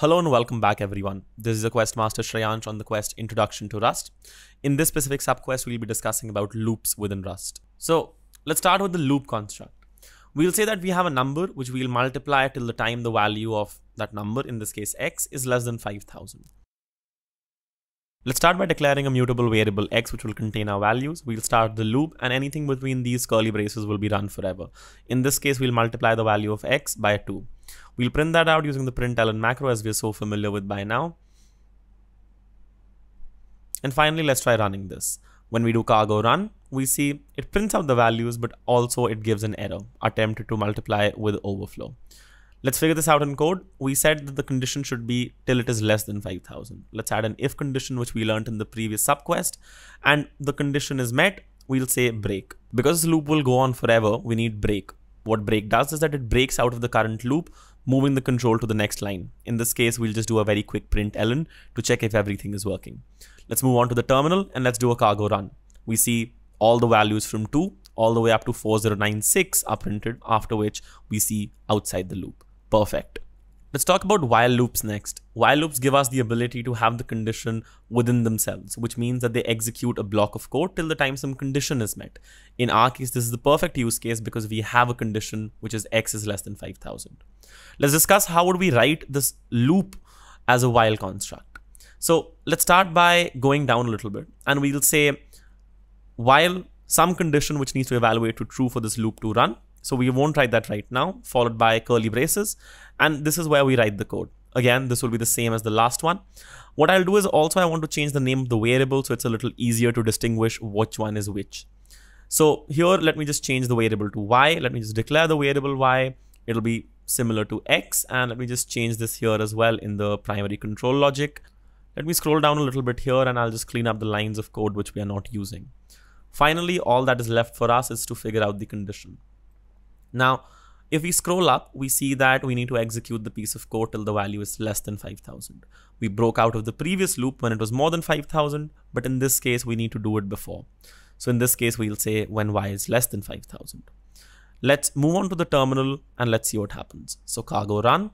Hello and welcome back everyone. This is the Quest Master Shreyansh on the Quest Introduction to Rust. In this specific subquest, we'll be discussing about loops within Rust. So let's start with the loop construct. We'll say that we have a number which we'll multiply till the time the value of that number, in this case x, is less than 5000. Let's start by declaring a mutable variable x which will contain our values. We'll start the loop and anything between these curly braces will be run forever. In this case, we'll multiply the value of x by 2. We'll print that out using the println macro as we're so familiar with by now. And finally, let's try running this. When we do cargo run, we see it prints out the values, but also it gives an error, attempt to multiply with overflow. Let's figure this out in code. We said that the condition should be till it is less than 5000. Let's add an if condition, which we learned in the previous subquest. And the condition is met, we'll say break. Because this loop will go on forever, we need break. What break does is that it breaks out of the current loop moving the control to the next line. In this case, we'll just do a very quick println to check if everything is working. Let's move on to the terminal and let's do a cargo run. We see all the values from 2 all the way up to 4096 are printed, after which we see outside the loop. Perfect. Let's talk about while loops next. While loops give us the ability to have the condition within themselves, which means that they execute a block of code till the time some condition is met. In our case, this is the perfect use case because we have a condition which is x is less than 5000. Let's discuss how would we write this loop as a while construct. So let's start by going down a little bit and we'll say while some condition which needs to evaluate to true for this loop to run. So we won't write that right now, followed by curly braces. And this is where we write the code. Again, this will be the same as the last one. What I'll do is also I want to change the name of the variable so it's a little easier to distinguish which one is which. So here, let me just change the variable to y. Let me just declare the variable y. It'll be similar to x. And let me just change this here as well in the primary control logic. Let me scroll down a little bit here and I'll just clean up the lines of code which we are not using. Finally, all that is left for us is to figure out the condition. Now, if we scroll up, we see that we need to execute the piece of code till the value is less than 5000. We broke out of the previous loop when it was more than 5000, but in this case, we need to do it before. So in this case, we'll say when y is less than 5000. Let's move on to the terminal and let's see what happens. So cargo run,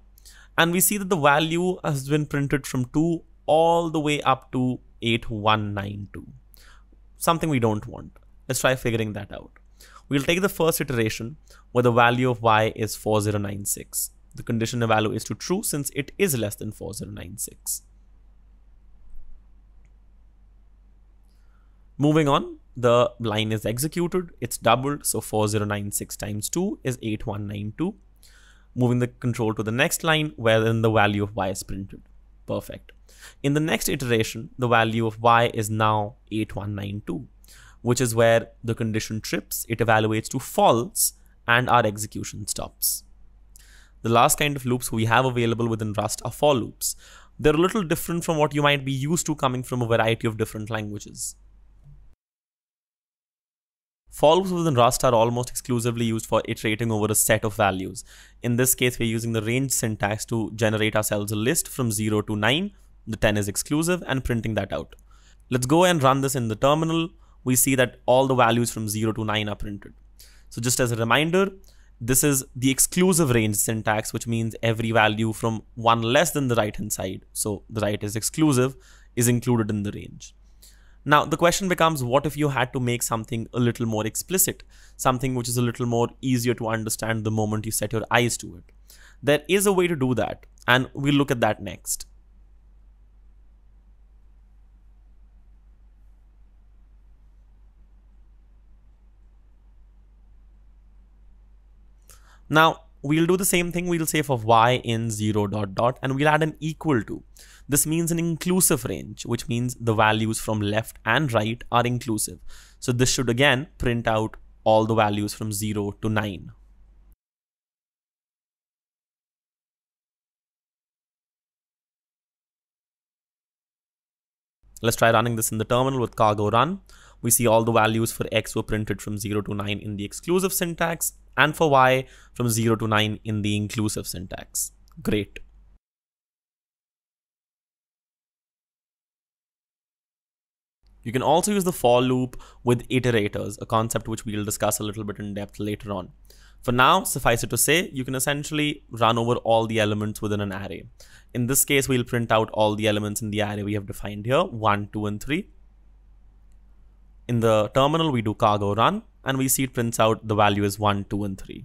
and we see that the value has been printed from 2 all the way up to 8192. Something we don't want. Let's try figuring that out. We'll take the first iteration where the value of y is 4096. The condition of value is to true since it is less than 4096. Moving on, the line is executed, it's doubled, so 4096 times 2 is 8192. Moving the control to the next line where then the value of y is printed. Perfect. In the next iteration, the value of y is now 8192 which is where the condition trips, it evaluates to false, and our execution stops. The last kind of loops we have available within Rust are for loops. They're a little different from what you might be used to coming from a variety of different languages. For loops within Rust are almost exclusively used for iterating over a set of values. In this case, we're using the range syntax to generate ourselves a list from 0 to 9. The 10 is exclusive and printing that out. Let's go and run this in the terminal we see that all the values from 0 to 9 are printed. So just as a reminder, this is the exclusive range syntax, which means every value from one less than the right hand side, so the right is exclusive, is included in the range. Now, the question becomes what if you had to make something a little more explicit, something which is a little more easier to understand the moment you set your eyes to it? There is a way to do that, and we'll look at that next. Now, we'll do the same thing. We'll say for y in 0 dot dot and we'll add an equal to. This means an inclusive range, which means the values from left and right are inclusive. So this should again print out all the values from 0 to 9. Let's try running this in the terminal with cargo run. We see all the values for x were printed from 0 to 9 in the exclusive syntax and for y from 0 to 9 in the inclusive syntax. Great. You can also use the for loop with iterators, a concept which we'll discuss a little bit in depth later on. For now, suffice it to say, you can essentially run over all the elements within an array. In this case, we'll print out all the elements in the array we have defined here, 1, 2, and 3. In the terminal, we do cargo run, and we see it prints out the value is 1, 2, and 3.